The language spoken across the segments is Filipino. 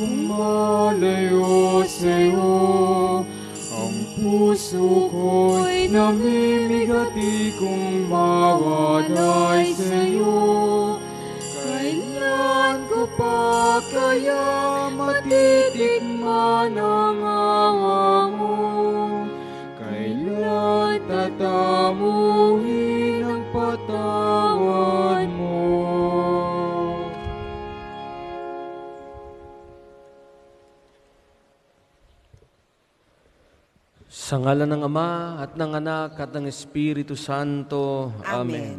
kong malayo sa'yo Ang puso ko'y namimigati kung mawaday sa'yo Kailan ko pa kaya matitikman ang awa mo? Kailan tatamuhin Sa ngala ng Ama at ng Anak at ng Espiritu Santo. Amen. Amen.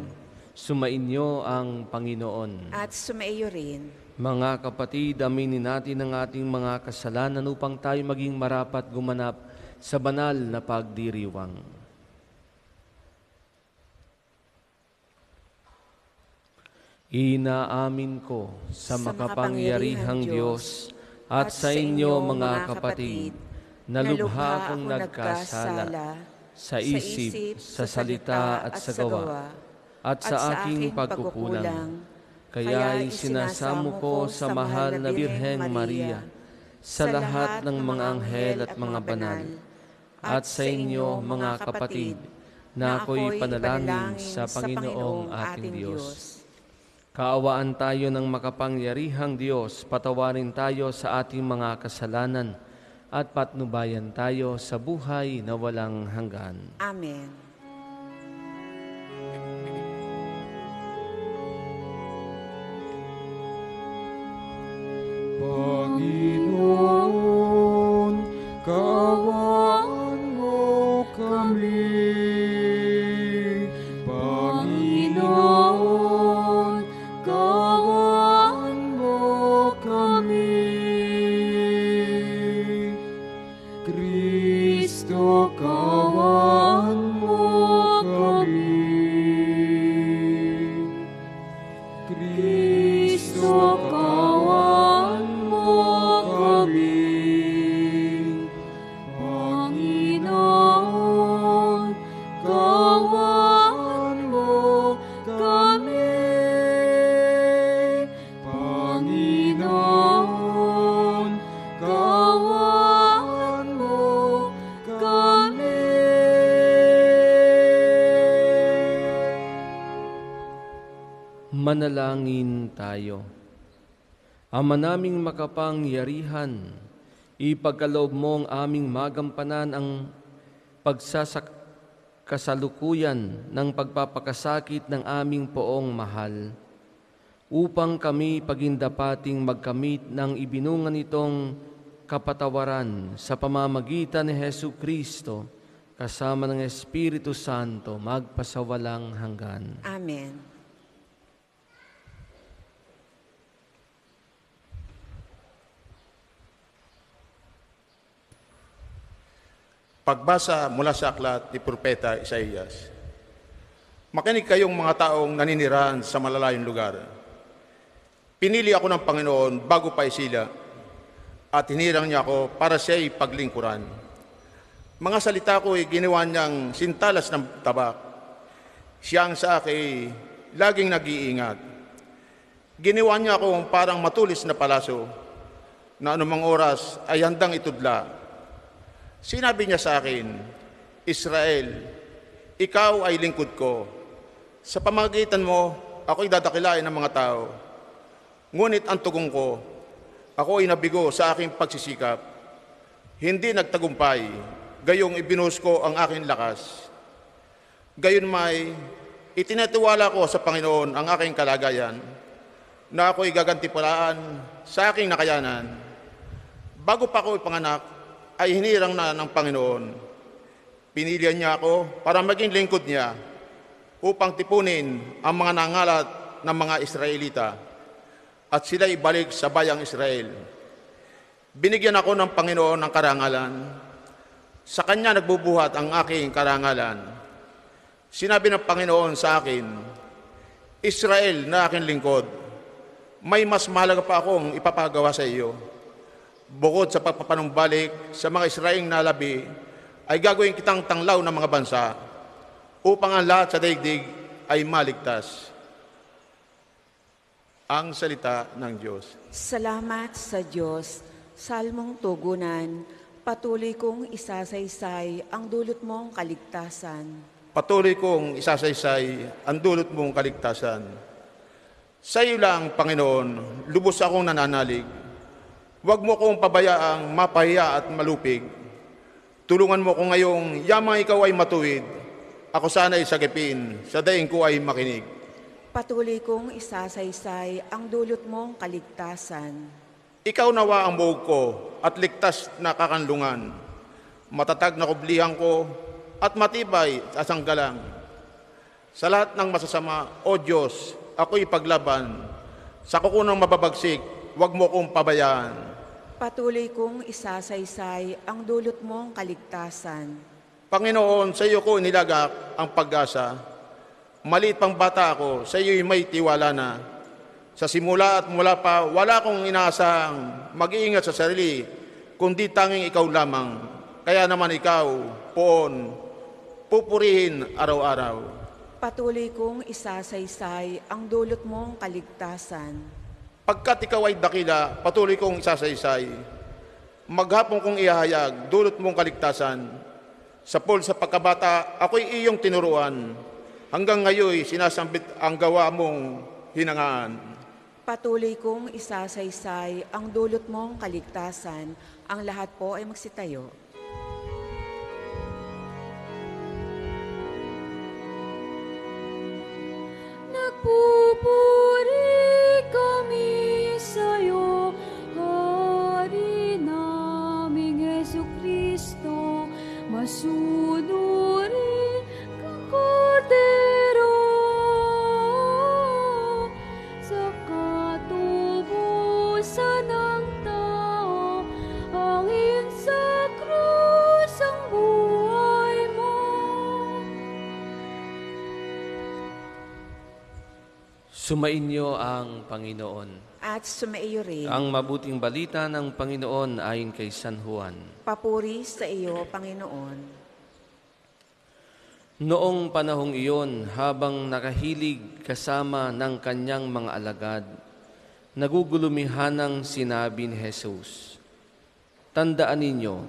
Sumainyo ang Panginoon. At sumaiyo rin. Mga kapatid, aminin natin ang ating mga kasalanan upang tayo maging marapat gumanap sa banal na pagdiriwang. Inaamin ko sa, Sa makapangyarihang Diyos at sa inyo mga kapatid, na lubha akong nagkasala sa isip, sa salita at sa gawa, at sa aking pagkukulang. Kaya isinasamo ko sa mahal na Birheng Maria, sa lahat ng mga anghel at mga banal, at sa inyo mga kapatid, na ako'y panalangin sa Panginoong ating Diyos. Kaawaan tayo ng makapangyarihang Diyos, patawarin tayo sa ating mga kasalanan, at patnubayan tayo sa buhay na walang hanggan. Amen. Manalangin tayo. Ama naming makapangyarihan, ipagkaloob mo ang aming magampanan ang pagsasak kasalukuyan ng pagpapakasakit ng aming poong mahal, upang kami pagindapating magkamit ng ibinungan nitong kapatawaran sa pamamagitan ni Hesu Kristo, kasama ng Espiritu Santo, magpasawalang hanggan. Amen. Pagbasa mula sa aklat ni Propeta Isaías. Makinig kayong mga taong naninirahan sa malalayong lugar. Pinili ako ng Panginoon bago pa isila at hinirang niya ako para siya'y paglingkuran. Mga salita ko ay ginawa niyang sintalas ng tabak. Siya ang sa akin laging nag-iingat. Ginawa niya akong parang matulis na palaso na anumang oras ay handang itudla Sinabi niya sa akin, Israel, ikaw ay lingkod ko. Sa pamagitan mo, ako'y dadakilain ng mga tao. Ngunit ang tugong ko, ako ay nabigo sa aking pagsisikap. Hindi nagtagumpay, gayong ibinuhos ko ang aking lakas. Gayon may, itinatiwala ko sa Panginoon ang aking kalagayan, na ako'y gagantipalaan sa aking nakayanan. Bago pa ako ipanganak, ay hinirang na ng Panginoon. Pinilihan niya ako para maging lingkod niya upang tipunin ang mga nangalat ng mga Israelita at sila ibalik sa bayang Israel. Binigyan ako ng Panginoon ng karangalan. Sa Kanya nagbubuhat ang aking karangalan. Sinabi ng Panginoon sa akin, Israel na aking lingkod, may mas mahalaga pa akong ipapagawa sa iyo. Bukod sa pagpapanumbalik sa mga Israeling nalabi, ay gagawin kitang tanglaw ng mga bansa upang ang lahat sa daigdig ay maligtas. Ang salita ng Diyos. Salamat sa Diyos, salmong tugunan, patuloy kong isasaysay ang dulot mong kaligtasan. Patuloy kong isasaysay ang dulot mong kaligtasan. Sa iyo lang, Panginoon, lubos akong nananalig. Huwag mo kong pabayaang mapahiya at malupig. Tulungan mo ko ngayong yamang ikaw ay matuwid. Ako sana'y sagipin, sa daing ko ay makinig. Patuloy kong isasaysay ang dulot mong kaligtasan. Ikaw nawa ang buhok ko at ligtas na kakanlungan. Matatag na kublihan ko at matibay sa sanggalang. Sa lahat ng masasama, O Diyos, ako'y paglaban. Sa kukunang mababagsik, huwag mo kong pabayaan. Patuloy kong isasaysay ang dulot mong kaligtasan. Panginoon, sa iyo ko nilagak ang pag-asa. Maliit pang bata ako, sa iyo'y may tiwala na. Sa simula at mula pa, wala akong inaasahang mag-iingat sa sarili, kundi tanging ikaw lamang. Kaya naman ikaw, poon, pupurihin araw-araw. Patuloy kong isasaysay ang dulot mong kaligtasan. Pagkat ikaw ay dakila, patuloy kong isasaysay. Maghapon kong ihahayag, dulot mong kaligtasan. Sa pool sa pagkabata, ako'y iyong tinuruan. Hanggang ngayon, sinasambit ang gawa mong hinangaan. Patuloy kong isasaysay ang dulot mong kaligtasan. Ang lahat po ay magsitayo. Sumainyo ang Panginoon. At sumaiyo rin. Ang mabuting balita ng Panginoon ayon kay San Juan. Papuri sa iyo, Panginoon. Noong panahong iyon, habang nakahilig kasama ng kanyang mga alagad, nagugulumihanang sinabi ni Jesus, Tandaan ninyo,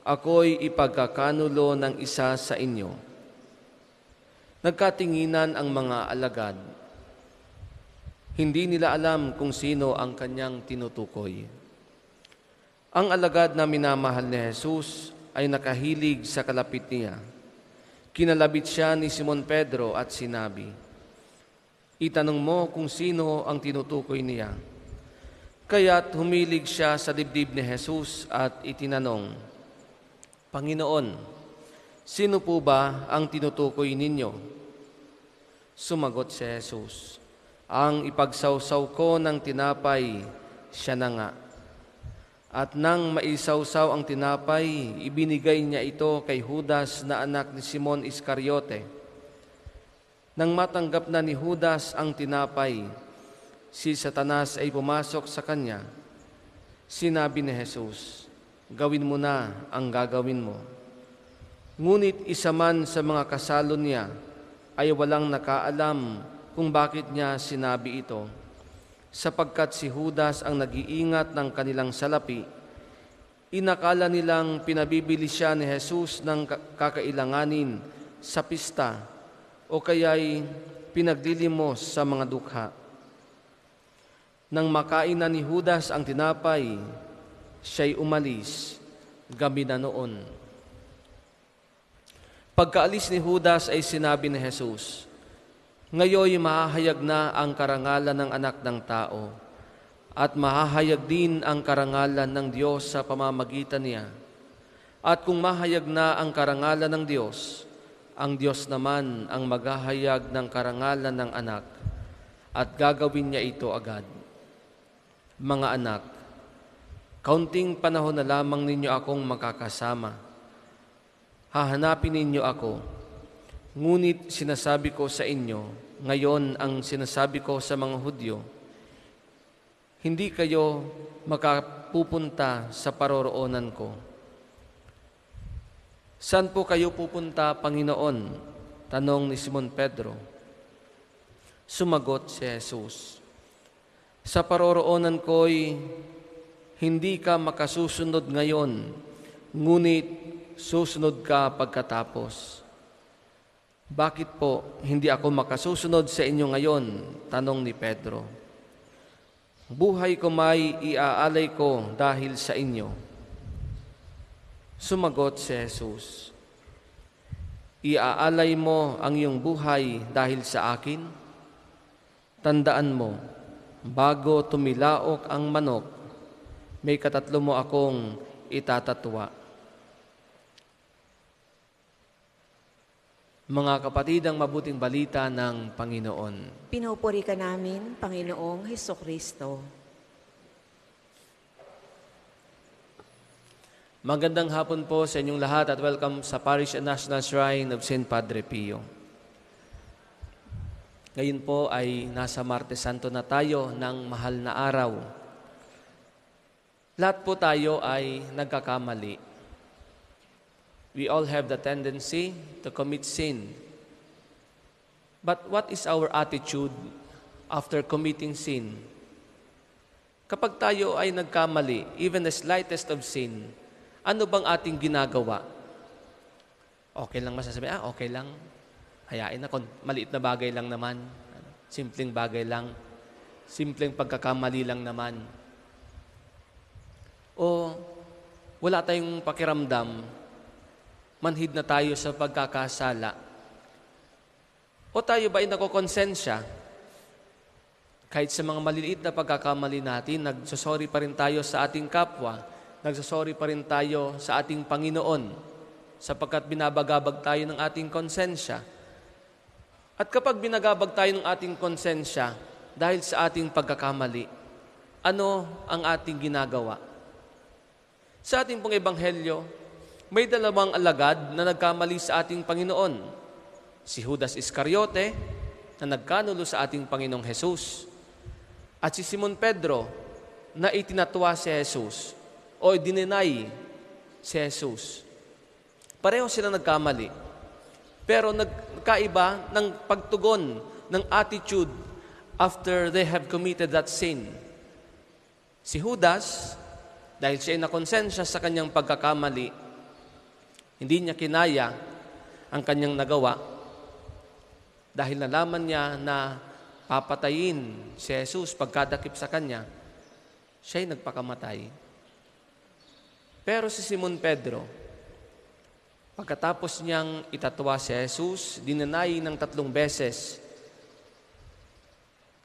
ako'y ipagkakanulo ng isa sa inyo. Nagkatinginan ang mga alagad. Hindi nila alam kung sino ang kanyang tinutukoy. Ang alagad na minamahal ni Jesus ay nakahilig sa kalapit niya. Kinalabit siya ni Simon Pedro at sinabi, Itanong mo kung sino ang tinutukoy niya. Kaya't humilig siya sa dibdib ni Jesus at itinanong, Panginoon, sino po ba ang tinutukoy ninyo? Sumagot si Jesus, Ang ipagsawsaw ko ng tinapay, siya na nga. At nang maisawsaw ang tinapay, ibinigay niya ito kay Judas na anak ni Simon Iscariote. Nang matanggap na ni Judas ang tinapay, si Satanas ay pumasok sa kanya. Sinabi ni Jesus, Gawin mo na ang gagawin mo. Ngunit isa man sa mga kasalo niya ay walang nakaalam kung bakit niya sinabi ito sapagkat si Judas ang nag-iingat ng kanilang salapi, inakala nilang pinabibili siya ni Jesus ng kakailanganin sa pista o kaya'y pinaglilimos sa mga dukha. Nang makain na ni Judas ang tinapay, siya'y umalis, gabi na noon. Pagkaalis ni Judas ay sinabi ni Jesus, Ngayoy mahahayag na ang karangalan ng anak ng tao at mahahayag din ang karangalan ng Diyos sa pamamagitan niya. At kung mahayag na ang karangalan ng Diyos, ang Diyos naman ang maghahayag ng karangalan ng anak at gagawin niya ito agad. Mga anak, kaunting panahon na lamang ninyo akong makakasama. Hahanapin ninyo ako, ngunit sinasabi ko sa inyo, ngayon ang sinasabi ko sa mga Hudyo, hindi kayo makapupunta sa paroroonan ko. Saan po kayo pupunta, Panginoon? Tanong ni Simon Pedro. Sumagot si Jesus, Sa paroroonan ko'y hindi ka makasusunod ngayon, ngunit susunod ka pagkatapos. Bakit po hindi ako makasusunod sa inyo ngayon? Tanong ni Pedro. Buhay ko may iaalay ko dahil sa inyo. Sumagot si Jesus. Iaalay mo ang iyong buhay dahil sa akin? Tandaan mo, bago tumilaok ang manok, may katatlo mo akong itatatwa. Mga kapatid, ang mabuting balita ng Panginoon. Pinupuri ka namin, Panginoong Heso Kristo. Magandang hapon po sa inyong lahat at welcome sa Parish and National Shrine of St. Padre Pio. Ngayon po ay nasa Martes Santo na tayo ng mahal na araw. Lahat po tayo ay nagkakamali. We all have the tendency to commit sin. But what is our attitude after committing sin? Kapag tayo ay nagkamali, even the slightest of sin, ano bang ating ginagawa? Okay lang masasabi, ah, okay lang. Hayain na, maliit na bagay lang naman. Simpleng bagay lang. Simpleng pagkakamali lang naman. O wala tayong pakiramdam, manhid na tayo sa pagkakasala. O tayo ba ay nakokonsensya? Kahit sa mga maliliit na pagkakamali natin, nagsasorry pa rin tayo sa ating kapwa, nagsasorry pa rin tayo sa ating Panginoon sapagkat binabagabag tayo ng ating konsensya. At kapag binagabag tayo ng ating konsensya dahil sa ating pagkakamali, ano ang ating ginagawa? Sa ating pong ebanghelyo, may dalawang alagad na nagkamali sa ating Panginoon. Si Judas Iscariote na nagkanulo sa ating Panginoong Jesus at si Simon Pedro na itinatwa si Jesus o dininay si Jesus. Pareho sila nagkamali. Pero nagkaiba ng pagtugon, ng attitude after they have committed that sin. Si Judas, dahil siya ay nakonsensya sa kanyang pagkakamali, hindi niya kinaya ang kanyang nagawa dahil nalaman niya na papatayin si Jesus pagkadakip sa kanya, siya ay nagpakamatay. Pero si Simon Pedro, pagkatapos niyang itatwa si Jesus, dinanay ng tatlong beses,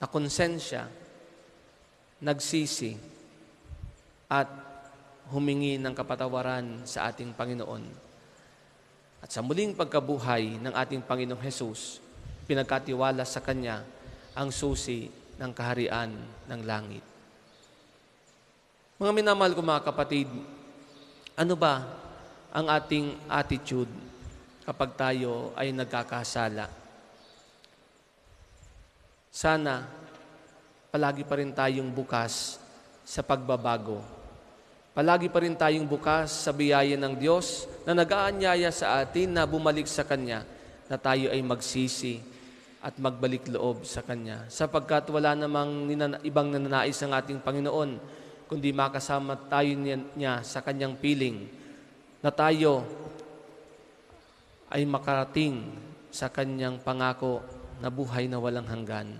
na konsensya, nagsisi, at humingi ng kapatawaran sa ating Panginoon. At sa muling pagkabuhay ng ating Panginoong Jesus, pinagkatiwala sa Kanya ang susi ng kaharian ng langit. Mga minamahal ko mga kapatid, ano ba ang ating attitude kapag tayo ay nagkakasala? Sana palagi pa rin tayong bukas sa pagbabago. Palagi pa rin tayong bukas sa biyaya ng Diyos na nag-aanyaya sa atin na bumalik sa Kanya, na tayo ay magsisi at magbalik loob sa Kanya. Sapagkat wala namang ninan- ibang nananais ang ating Panginoon kundi makasama tayo niya, niya sa kanyang piling na tayo ay makarating sa kanyang pangako na buhay na walang hanggan.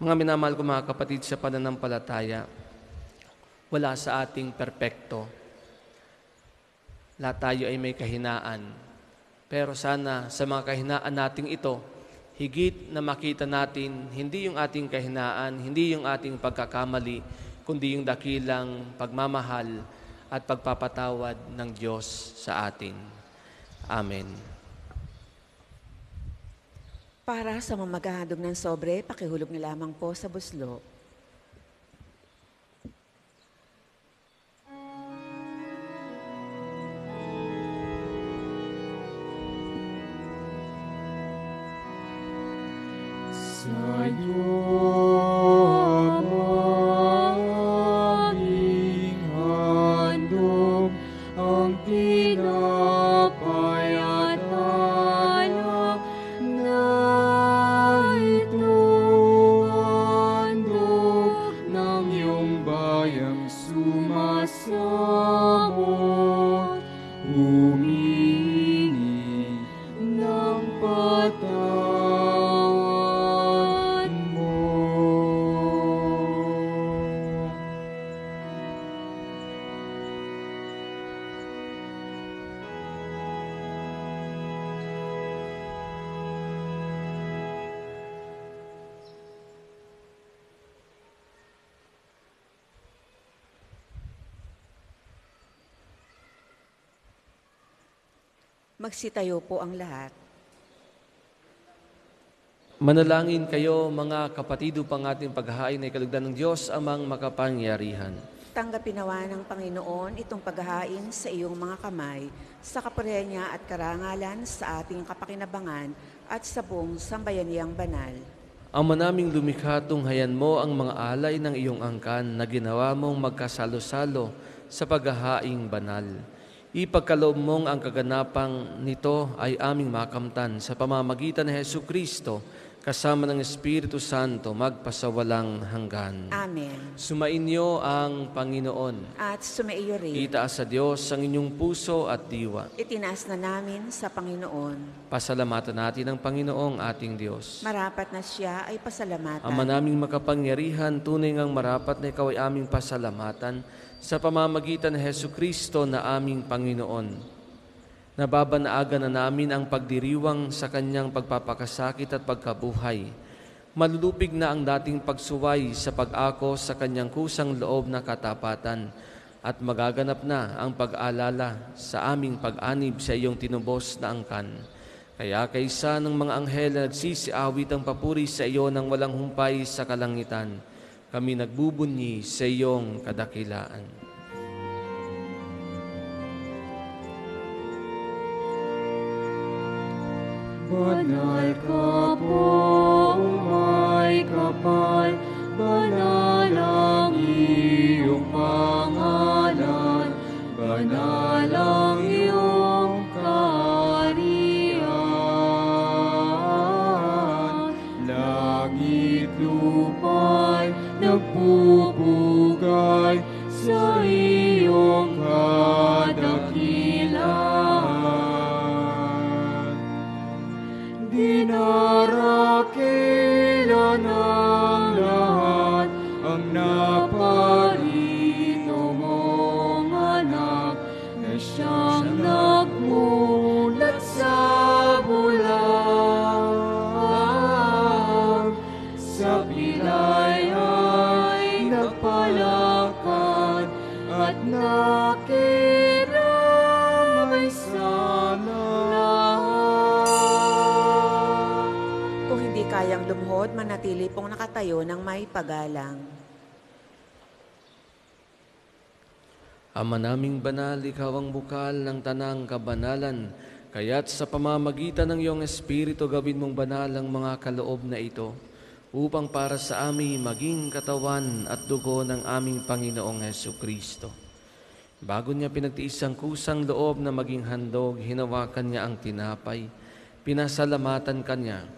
Mga minamahal ko mga kapatid sa pananampalataya, wala sa ating perpekto. Lahat tayo ay may kahinaan. Pero sana sa mga kahinaan nating ito, higit na makita natin hindi yung ating kahinaan, hindi yung ating pagkakamali, kundi yung dakilang pagmamahal at pagpapatawad ng Diyos sa atin. Amen. Para sa mga maghahandog ng sobre, pakihulog na lamang po sa buslo. Magsitayo po ang lahat. Manalangin kayo mga kapatid upang ating paghahain ay kalugdan ng Diyos amang makapangyarihan. Tanggapin nawa ng Panginoon itong paghahain sa iyong mga kamay, sa kapurihan niya at karangalan sa ating kapakinabangan at sa buong sambayaniyang banal. Ama naming lumikha, tunghayan mo ang mga alay ng iyong angkan na ginawa mong magkasalo-salo sa paghahaing banal. Ipagkaloob mong ang kaganapang nito ay aming makamtan sa pamamagitan ni Heso Kristo kasama ng Espiritu Santo magpasawalang hanggan. Amen. Sumainyo ang Panginoon. At sumaiyo rin. Itaas sa Diyos ang inyong puso at diwa. Itinaas na namin sa Panginoon. Pasalamatan natin ang Panginoong ating Diyos. Marapat na siya ay pasalamatan. Ama naming makapangyarihan, tunay ngang marapat na ikaw ay aming pasalamatan sa pamamagitan ni Heso Kristo na aming Panginoon. Nababanaagan na namin ang pagdiriwang sa kanyang pagpapakasakit at pagkabuhay. Malulupig na ang dating pagsuway sa pag-ako sa kanyang kusang loob na katapatan at magaganap na ang pag-alala sa aming pag-anib sa iyong tinubos na angkan. Kaya kaysa ng mga anghel na nagsisiawit ang papuri sa iyo ng walang humpay sa kalangitan, kami nagbubunyi sa iyong kadakilaan. Banal ka po, may kapal, banal ang iyong pangalan, banal ang nakatayo ng may pagalang. Ama naming banal, ikaw ang bukal ng tanang kabanalan, kaya't sa pamamagitan ng iyong Espiritu gawin mong banal ang mga kaloob na ito, upang para sa amin maging katawan at dugo ng aming Panginoong Heso Kristo. Bago niya pinagtiis ang kusang loob na maging handog, hinawakan niya ang tinapay, pinasalamatan kanya,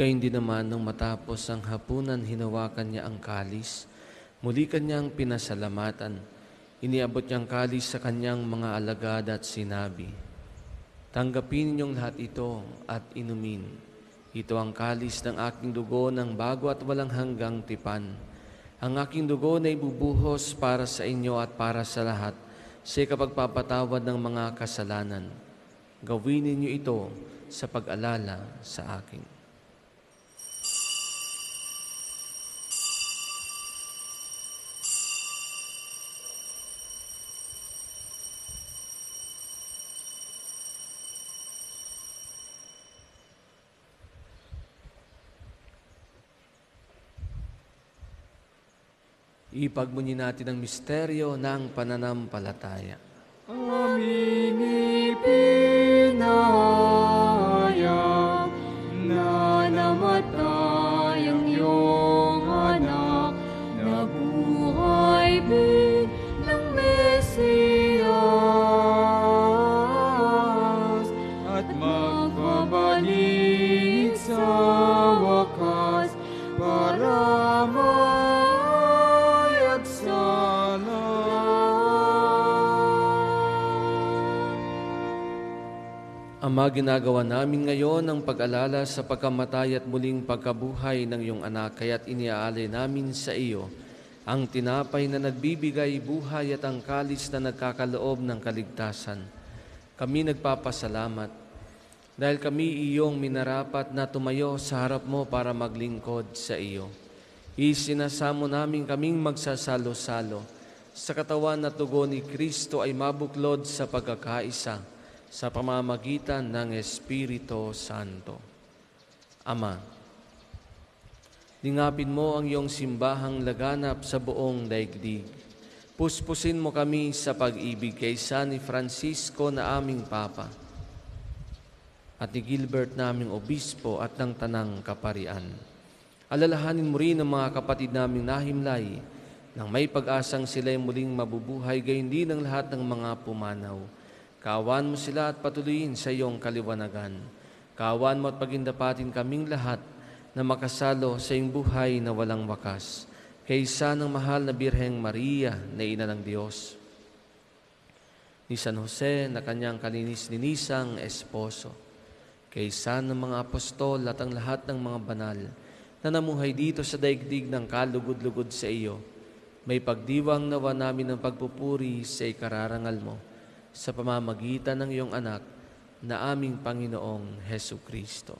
Kaya hindi naman nung matapos ang hapunan, hinawakan niya ang kalis. Muli kanyang pinasalamatan. Iniabot niyang kalis sa kanyang mga alagad at sinabi, Tanggapin ninyong lahat ito at inumin. Ito ang kalis ng aking dugo ng bago at walang hanggang tipan. Ang aking dugo na ibubuhos para sa inyo at para sa lahat sa kapagpapatawad ng mga kasalanan. Gawin ninyo ito sa pag-alala sa akin. Ipagmunyi natin ang misteryo ng pananampalataya. Aming ipinahayag Ama, ginagawa namin ngayon ang pag-alala sa pagkamatay at muling pagkabuhay ng iyong anak, kaya't iniaalay namin sa iyo ang tinapay na nagbibigay buhay at ang kalis na nagkakaloob ng kaligtasan. Kami nagpapasalamat dahil kami iyong minarapat na tumayo sa harap mo para maglingkod sa iyo. Isinasamo namin kaming magsasalo-salo sa katawan na tugon ni Kristo ay mabuklod sa pagkakaisa sa pamamagitan ng Espiritu Santo. Ama, lingapin mo ang iyong simbahang laganap sa buong daigdig. Puspusin mo kami sa pag-ibig kay San Francisco na aming Papa at ni Gilbert naming Obispo at ng Tanang Kaparian. Alalahanin mo rin ang mga kapatid naming nahimlay nang may pag-asang sila'y muling mabubuhay gayon din ang lahat ng mga pumanaw. Kawan mo sila at patuloyin sa iyong kaliwanagan. Kawan mo at pagindapatin kaming lahat na makasalo sa iyong buhay na walang wakas. Kaysa ng mahal na Birheng Maria na ina ng Diyos. Ni San Jose na kanyang kalinis-linisang esposo. Kaysa ng mga apostol at ang lahat ng mga banal na namuhay dito sa daigdig ng kalugod-lugod sa iyo. May pagdiwang nawa namin ng pagpupuri sa ikararangal mo sa pamamagitan ng iyong anak na aming Panginoong Heso Kristo.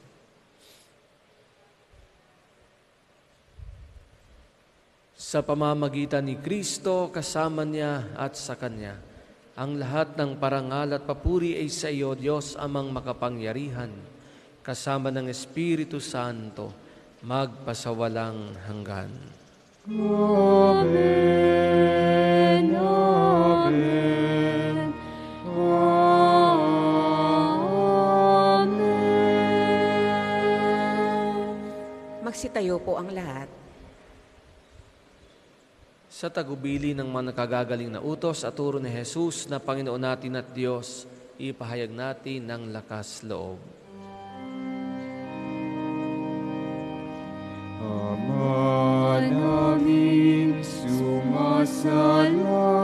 Sa pamamagitan ni Kristo, kasama niya at sa Kanya, ang lahat ng parangal at papuri ay sa iyo, Diyos amang makapangyarihan, kasama ng Espiritu Santo, magpasawalang hanggan. Amen. Amen. Magsitayo po ang lahat. Sa tagubili ng mga nakagagaling na utos at turo ni Jesus na Panginoon natin at Diyos, ipahayag natin ng lakas loob. Ama namin sumasalangit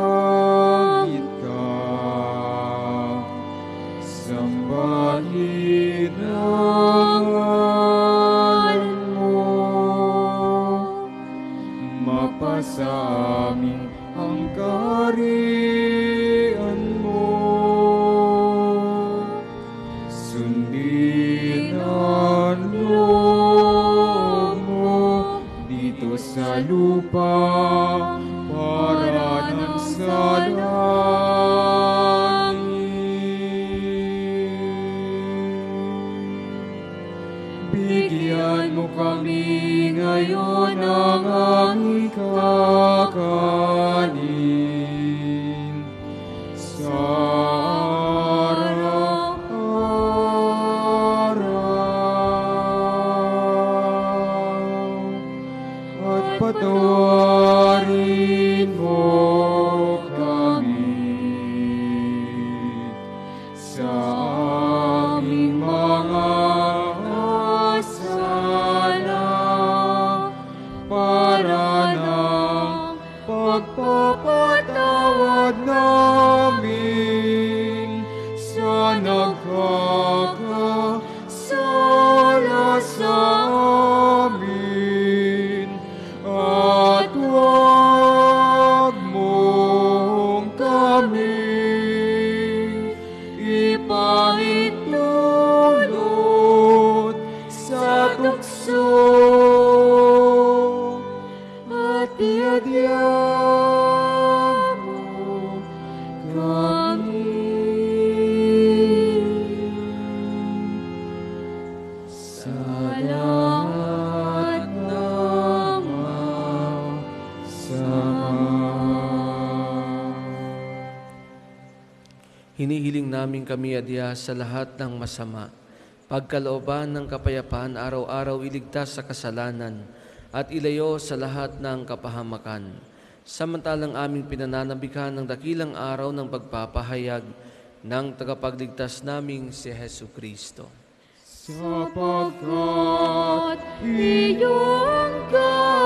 Hinihiling namin kami, Adya, sa lahat ng masama. Pagkalooban ng kapayapaan, araw-araw iligtas sa kasalanan, at ilayo sa lahat ng kapahamakan. Samantalang aming pinananabikan ng dakilang araw ng pagpapahayag ng tagapagligtas naming si Heso Kristo. sapagkat iyong kaharian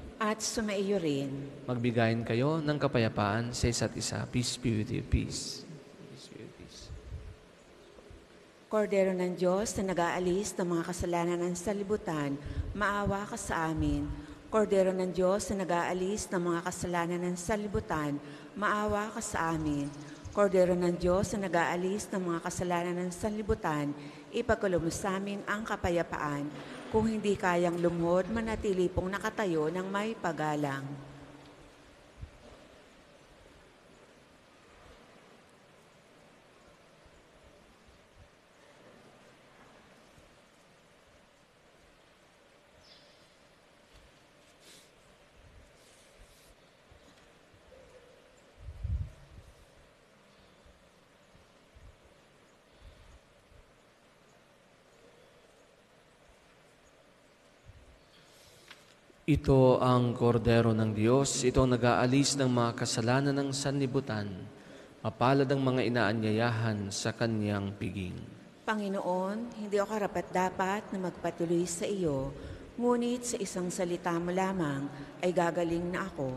At sumaiyo rin. Magbigayin kayo ng kapayapaan sa isa't isa. Peace be with you. Peace. Peace be with you. Kordero ng Diyos na nag-aalis ng mga kasalanan ng salibutan, maawa ka sa amin. Kordero ng Diyos na nag-aalis ng mga kasalanan ng salibutan, maawa ka sa amin. Kordero ng Diyos na nag-aalis ng mga kasalanan ng sanlibutan, ipagkaloob mo sa amin ang kapayapaan. Kung hindi kayang lumuhod, manatili pong nakatayo ng may pagalang. Ito ang kordero ng Diyos, ito ang nag-aalis ng mga kasalanan ng sanlibutan. Mapalad ang mga inaanyayahan sa kanyang piging. Panginoon, hindi ako karapat-dapat na magpatuloy sa iyo, ngunit sa isang salita mo lamang ay gagaling na ako.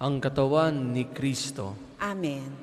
Ang katawan ni Kristo. Amen.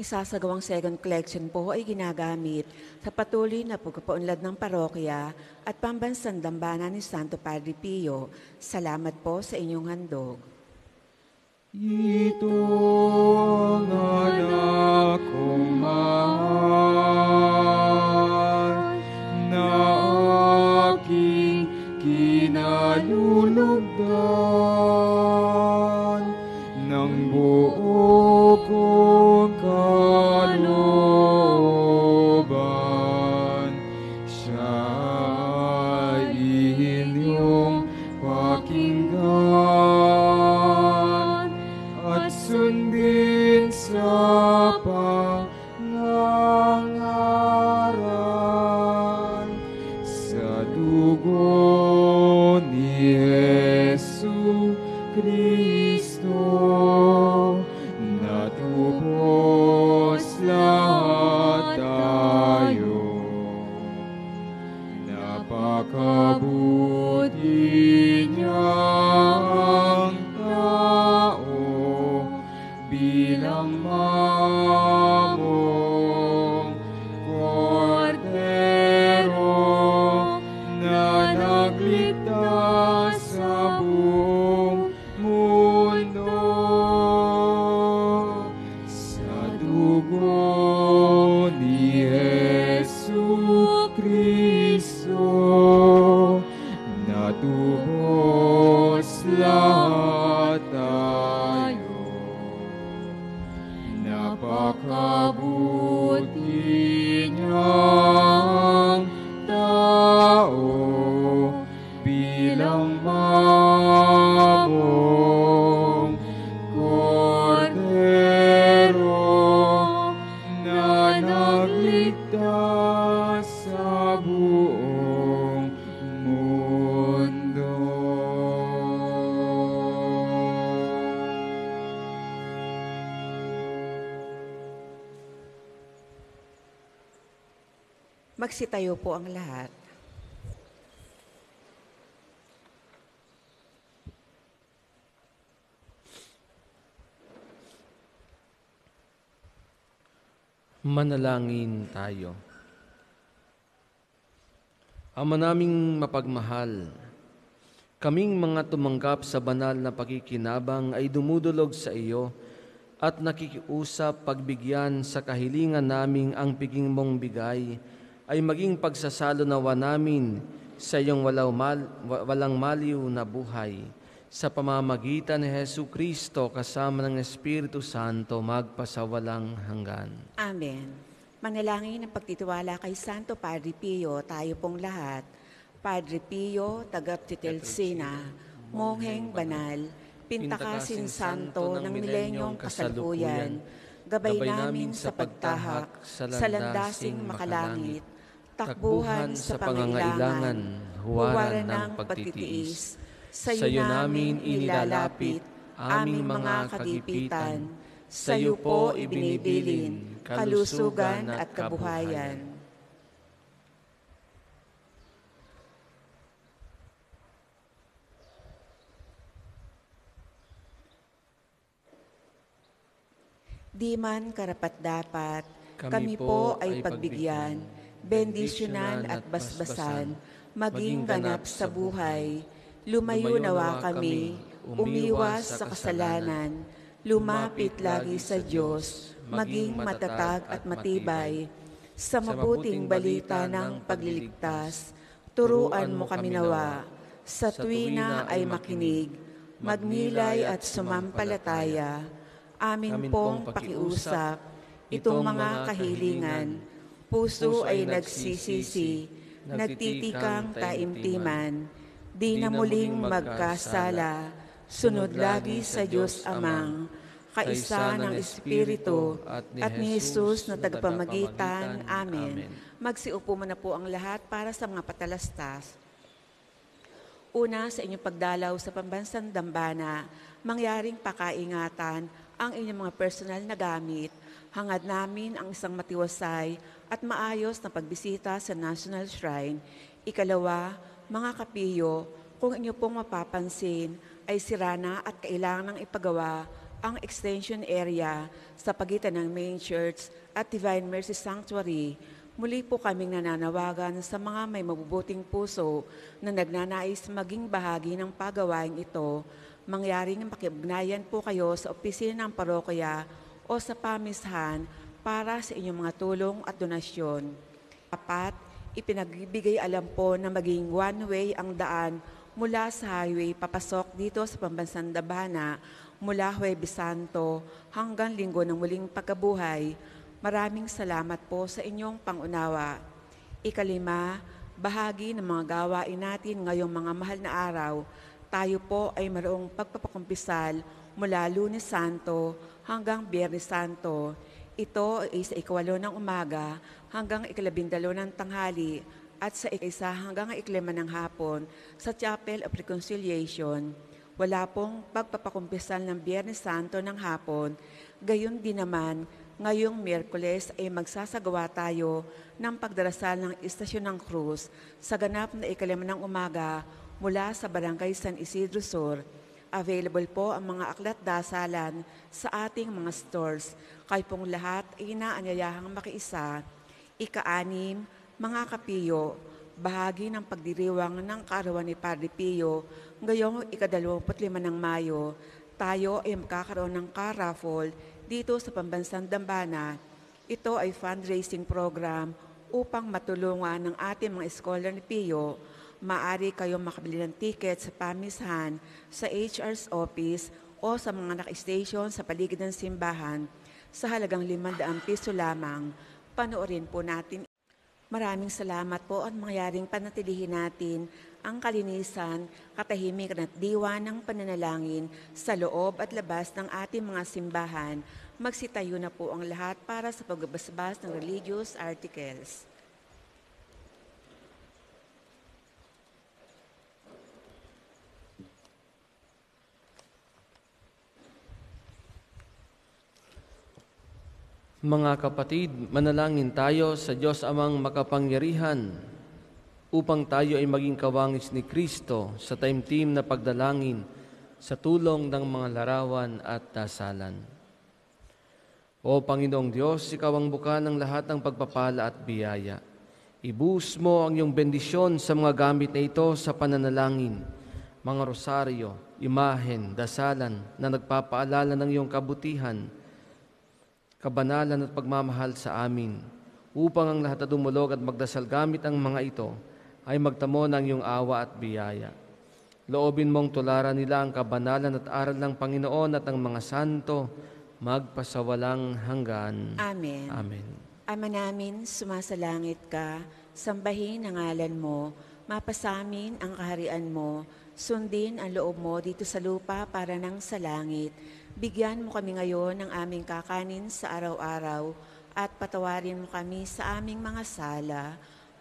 Isasagawang second collection po ay ginagamit sa patuloy na pagpapaunlad ng parokya at pambansang dambana ni Santo Padre Pio. Salamat po sa inyong handog. Ito ang anak kong mahal na aking kinalulugdan sundin sa pangangaral na nagligtas sa buong mundo. Magsitayo po ang lahat. Manalangin tayo. Ama naming mapagmahal, kaming mga tumanggap sa banal na pakikinabang ay dumudulog sa iyo at nakikiusap pagbigyan sa kahilingan naming ang piging mong bigay ay maging pagsasalo nawa namin sa iyong walaw mal, wa- walang maliw na buhay sa pamamagitan ni Hesu Kristo kasama ng Espiritu Santo magpasawalang hanggan. Amen. Manalangin ng pagtitiwala kay Santo Padre Pio, tayo pong lahat. Padre Pio, Tagaptitelsina, Mongheng Banal, Pintakasin Santo ng milenyong kasalukuyan, gabay namin sa pagtahak sa landasing makalangit, takbuhan sa pangangailangan, huwaran ng pagtitiis, sa iyo namin inilalapit aming mga kagipitan, sa iyo po ibinibilin kalusugan at kabuhayan. Di man karapat-dapat, kami, po ay pagbigyan, bendisyonan at basbasan, maging ganap sa buhay. Lumayo nawa kami, umiwas sa kasalanan, lumapit lagi sa Diyos, maging matatag at matibay. Sa mabuting balita ng pagliligtas, turuan mo kami nawa, sa tuwina ay makinig, magnilay at sumampalataya, amin pong pakiusap, itong mga kahilingan, puso ay nagsisisi, nagtitikang taimtiman, di na muling magkasala, sunod lagi sa Diyos Amang, kaisa ng Espiritu at ni Jesus na tagapamagitan. Amen. Magsiupo muna po ang lahat para sa mga patalastas. Una, sa inyong pagdalaw sa pambansang dambana, mangyaring pakaingatan ang inyong mga personal na gamit. Hangad namin ang isang matiwasay at maayos na pagbisita sa National Shrine. Ikalawa, mga kapiyo, kung inyo pong mapapansin, ay sira na at kailangan ng ipagawa ang extension area sa pagitan ng main church at Divine Mercy Sanctuary, muli po kaming nananawagan sa mga may mabubuting puso na nagnanais maging bahagi ng pagawaing ito, mangyaring makibugnayan po kayo sa opisina ng parokya o sa pamisahan para sa inyong mga tulong at donasyon. Apat, ipinagbibigay alam po na maging one-way ang daan mula sa highway papasok dito sa Pambansang Dabana mula Huwebes Santo hanggang linggo ng muling pagkabuhay. Maraming salamat po sa inyong pangunawa. Ikalima, bahagi ng mga gawain natin ngayong mga mahal na araw, tayo po ay mayroong pagpapakumpisal mula Lunes Santo hanggang Biyernes Santo. Ito ay sa ikawalo ng umaga hanggang ikalabindalo ng tanghali at sa isa hanggang iklima ng hapon sa Chapel of Reconciliation. Wala pong pagpapakumpisal ng Biyernes Santo ng hapon, gayon din naman ngayong Miyerkules ay magsasagawa tayo ng pagdarasal ng Istasyon ng Cruz sa ganap na ikalima ng umaga mula sa Barangay San Isidro Sur. Available po ang mga aklat dasalan sa ating mga stores. Kayo pong lahat ay inaanyayahang makiisa. Ika-anim, mga kapiyo, bahagi ng pagdiriwang ng kaarawan ni Padre Pio, ngayong ikadalawamput lima ng Mayo, tayo ay magkakaroon ng car raffle dito sa Pambansang Dambana. Ito ay fundraising program upang matulungan ng ating mga scholar ni Pio. Maari kayong makabili ng ticket sa pamisahan sa HR's office o sa mga naka-station sa paligid ng simbahan sa halagang 500 piso lamang. Panoorin po natin Maraming salamat po at mangyaring panatilihin natin ang kalinisan, katahimikan at diwa ng pananalangin sa loob at labas ng ating mga simbahan. Magsitayo na po ang lahat para sa pagbabasbas ng religious articles. Mga kapatid, manalangin tayo sa Diyos amang makapangyarihan upang tayo ay maging kawangis ni Kristo sa taimtim na pagdalangin sa tulong ng mga larawan at dasalan. O Panginoong Diyos, Ikaw ang buka ng lahat ng pagpapala at biyaya. Ibus mo ang iyong bendisyon sa mga gamit na ito sa pananalangin, mga rosaryo, imahen, dasalan na nagpapaalala ng iyong kabutihan, kabanalan at pagmamahal sa amin, upang ang lahat na dumulog at magdasal gamit ang mga ito ay magtamo ng iyong awa at biyaya. Loobin mong tularan nila ang kabanalan at aral ng Panginoon at ang mga santo magpasawalang hanggan. Amen. Amen. Ama namin, sumasalangit ka, sambahin ang ngalan mo, mapasamin ang kaharian mo, sundin ang loob mo dito sa lupa para nang sa langit. Bigyan mo kami ngayon ng aming kakanin sa araw-araw at patawarin mo kami sa aming mga sala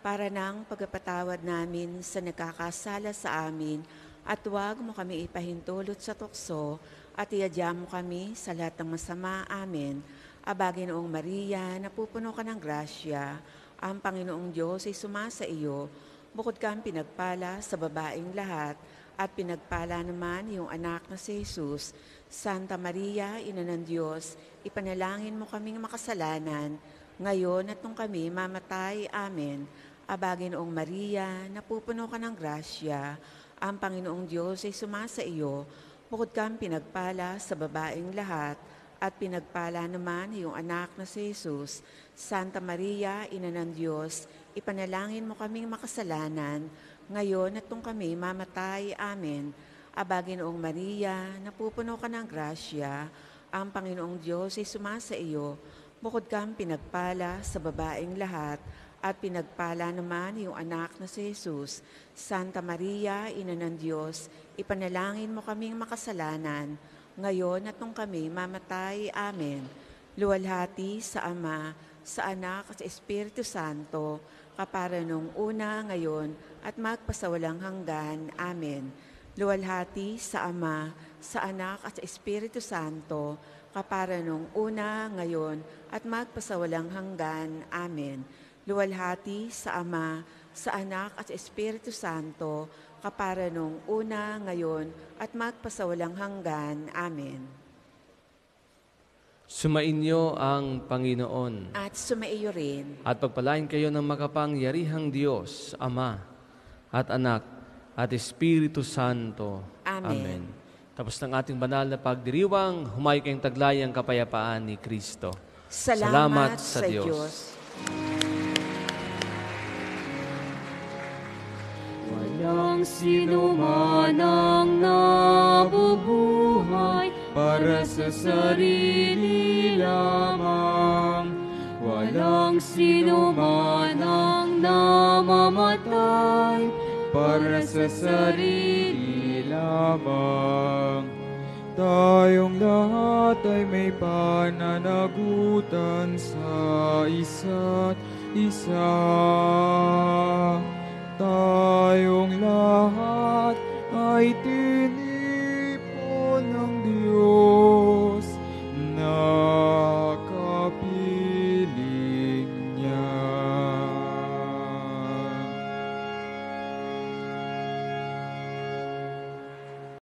para nang pagpatawad namin sa nagkakasala sa amin at huwag mo kami ipahintulot sa tukso at iadya mo kami sa lahat ng masama. Amen. Abagi noong Maria, napupuno ka ng grasya, ang Panginoong Diyos ay sumasa iyo, bukod kang pinagpala sa babaeng lahat, at pinagpala naman yung anak na si Jesus. Santa Maria, Ina ng Diyos, ipanalangin mo kaming makasalanan, ngayon at nung kami mamatay. Amen. Abagi noong Maria, napupuno ka ng grasya, ang Panginoong Diyos ay sumasa iyo, bukod kang pinagpala sa babaeng lahat, at pinagpala naman yung anak na si Jesus. Santa Maria, Ina ng Diyos, ipanalangin mo kaming makasalanan, ngayon at nung kami mamatay. Amen. Abagi noong Maria, napupuno ka ng grasya, ang Panginoong Diyos ay sumasa iyo, bukod kang pinagpala sa babaeng lahat, at pinagpala naman yung anak na si Jesus. Santa Maria, Ina ng Diyos, ipanalangin mo kaming makasalanan, ngayon at nung kami mamatay. Amen. Luwalhati sa Ama, sa Anak at sa Espiritu Santo, kapara nung una, ngayon, at magpasawalang hanggan. Amen. Luwalhati sa Ama, sa Anak at sa Espiritu Santo, kapara nung una, ngayon, at magpasawalang hanggan. Amen. Luwalhati sa Ama, sa Anak at sa Espiritu Santo, kapara nung una, ngayon, at magpasawalang hanggan. Amen. Sumainyo ang Panginoon at sumaiyo rin. at pagpalain kayo ng makapangyarihang Diyos, Ama at Anak at Espiritu Santo. Amen. Tapos ng ating banal na pagdiriwang, humayo kayong taglay ang kapayapaan ni Kristo. Salamat, Salamat sa sa, Diyos. Diyos. Walang sino man ang nabubuhay para sa sarili lamang. Walang sino man ang namamatay para sa sarili lamang. Tayong lahat ay may pananagutan sa isa't isa. Tayong lahat ay tinipon ng Diyos na